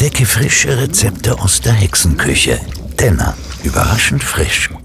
Entdecke frische Rezepte aus der Hexenküche. Denner, überraschend frisch.